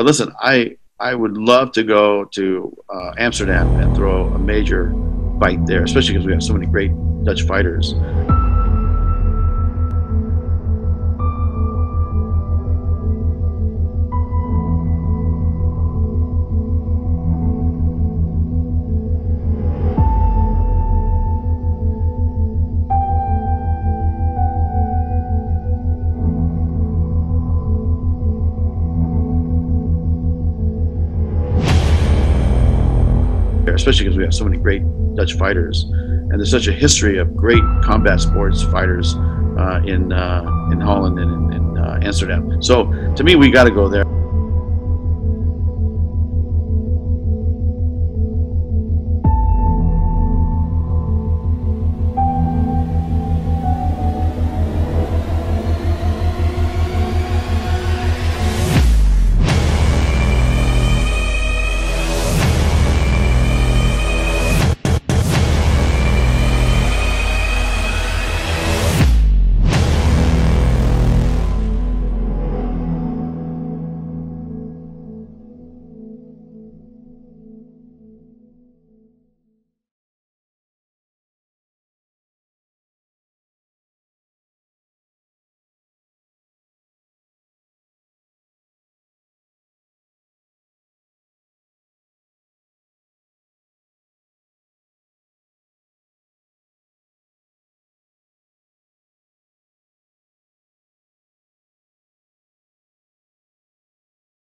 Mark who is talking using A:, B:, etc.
A: But listen, I I would love to go to uh, Amsterdam and throw a major fight there, especially because we have so many great Dutch fighters. Especially because we have so many great Dutch fighters, and there's such a history of great combat sports fighters uh, in uh, in Holland and in, in uh, Amsterdam. So to me, we got to go there.